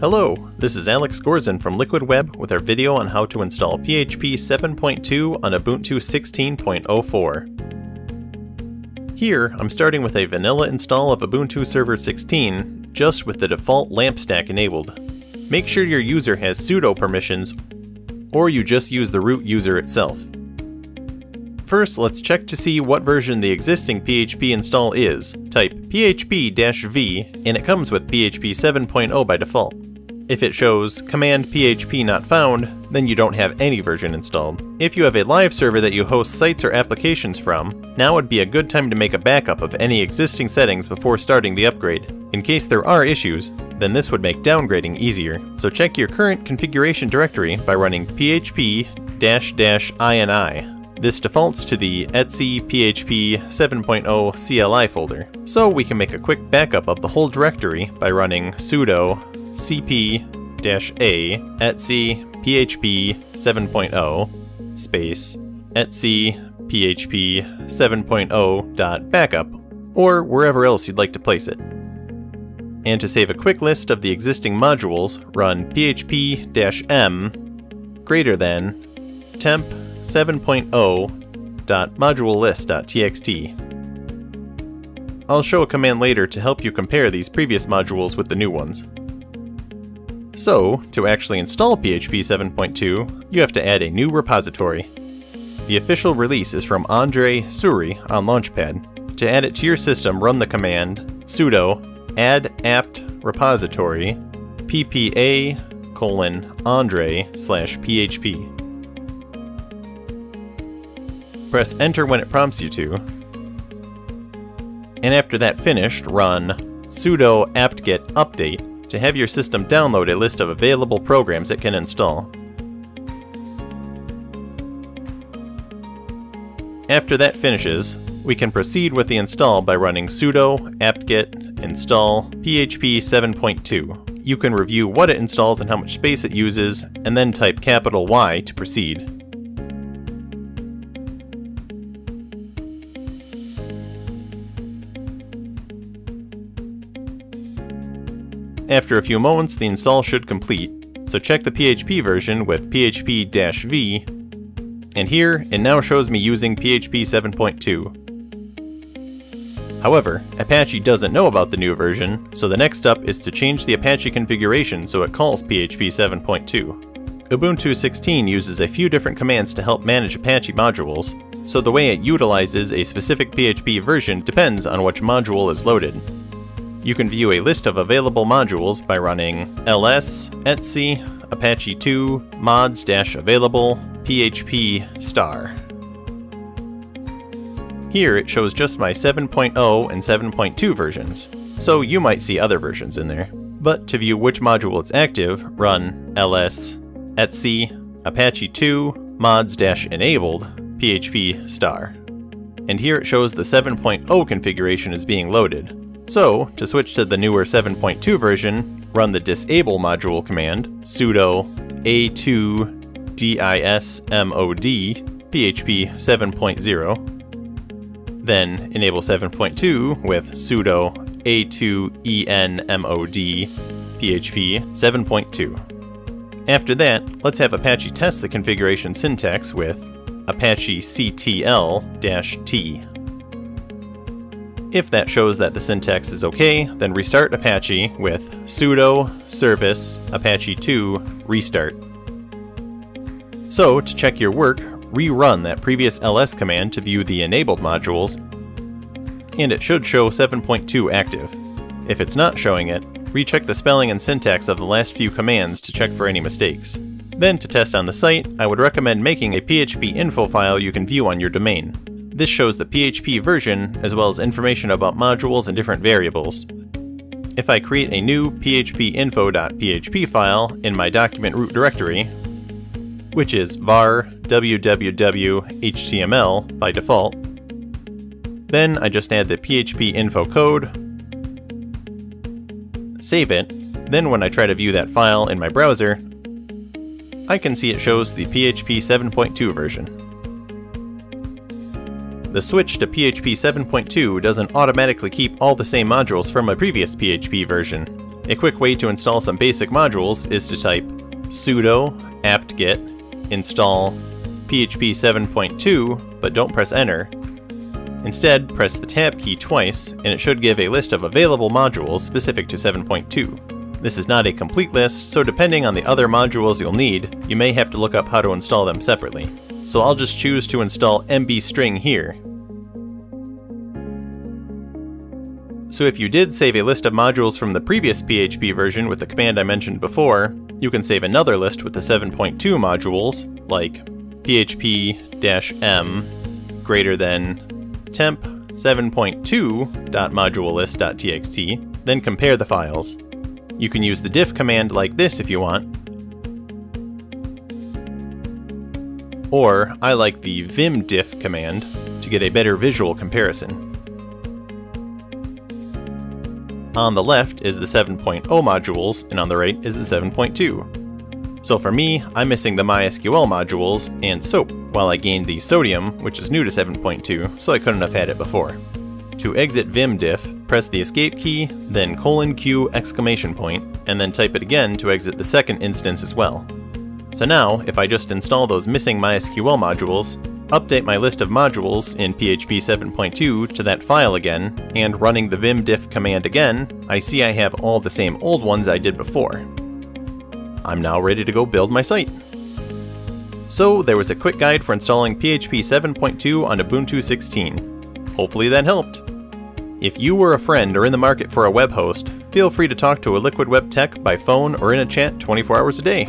Hello, this is Alex Gorzen from Liquid Web with our video on how to install PHP 7.2 on Ubuntu 16.04. Here, I'm starting with a vanilla install of Ubuntu Server 16, just with the default LAMP stack enabled. Make sure your user has sudo permissions, or you just use the root user itself. First, let's check to see what version the existing PHP install is. Type php-v, and it comes with PHP 7.0 by default. If it shows command PHP not found, then you don't have any version installed. If you have a live server that you host sites or applications from, now would be a good time to make a backup of any existing settings before starting the upgrade. In case there are issues, then this would make downgrading easier. So check your current configuration directory by running php-ini. This defaults to the etc php 7.0 CLI folder, so we can make a quick backup of the whole directory by running sudo cp-a etc php 7.0 space etc php 7.0 dot backup, or wherever else you'd like to place it. And to save a quick list of the existing modules, run php-m greater than temp 7.0.modulelist.txt. I'll show a command later to help you compare these previous modules with the new ones. So, to actually install PHP 7.2, you have to add a new repository. The official release is from Ondřej Surý on Launchpad. To add it to your system, run the command sudo add apt repository ppa colon ondrej slash php. Press enter when it prompts you to, and after that finished, run sudo apt-get update to have your system download a list of available programs it can install. After that finishes, we can proceed with the install by running sudo apt-get install php 7.2. You can review what it installs and how much space it uses, and then type capital Y to proceed. After a few moments, the install should complete, so check the PHP version with php-v, and here, it now shows me using PHP 7.2. However, Apache doesn't know about the new version, so the next step is to change the Apache configuration so it calls PHP 7.2. Ubuntu 16 uses a few different commands to help manage Apache modules, so the way it utilizes a specific PHP version depends on which module is loaded. You can view a list of available modules by running ls etc apache 2 mods-available php star. Here it shows just my 7.0 and 7.2 versions, so you might see other versions in there. But to view which module is active, run ls etc apache 2 mods-enabled php star. And here it shows the 7.0 configuration is being loaded, so, to switch to the newer 7.2 version, run the disable module command sudo a2 dismod php 7.0, then enable 7.2 with sudo a2 enmod php 7.2. After that, let's have Apache test the configuration syntax with apache ctl-t. If that shows that the syntax is okay, then restart Apache with sudo service apache2 restart. So, to check your work, rerun that previous ls command to view the enabled modules, and it should show 7.2 active. If it's not showing it, recheck the spelling and syntax of the last few commands to check for any mistakes. Then to test on the site, I would recommend making a PHP info file you can view on your domain. This shows the PHP version, as well as information about modules and different variables. If I create a new phpinfo.php file in my document root directory, which is var www.html by default, then I just add the PHP info code, save it, then when I try to view that file in my browser, I can see it shows the PHP 7.2 version. The switch to PHP 7.2 doesn't automatically keep all the same modules from a previous PHP version. A quick way to install some basic modules is to type sudo apt-get install PHP 7.2, but don't press enter. Instead, press the tab key twice, and it should give a list of available modules specific to 7.2. This is not a complete list, so depending on the other modules you'll need, you may have to look up how to install them separately. So I'll just choose to install mbstring here, So if you did save a list of modules from the previous PHP version with the command I mentioned before, you can save another list with the 7.2 modules, like php-m greater than temp 7.2.modulelist.txt, then compare the files. You can use the diff command like this if you want, or I like the vimdiff command to get a better visual comparison. On the left is the 7.0 modules, and on the right is the 7.2. So for me, I'm missing the MySQL modules and SOAP, while I gained the Sodium, which is new to 7.2, so I couldn't have had it before. To exit vimdiff, press the escape key, then colon q exclamation point, and then type it again to exit the second instance as well. So now, if I just install those missing MySQL modules, update my list of modules in PHP 7.2 to that file again, and running the vimdiff command again, I see I have all the same old ones I did before. I'm now ready to go build my site. So there was a quick guide for installing PHP 7.2 on Ubuntu 16. Hopefully that helped. If you were a friend or in the market for a web host, feel free to talk to a Liquid Web Tech by phone or in a chat 24 hours a day.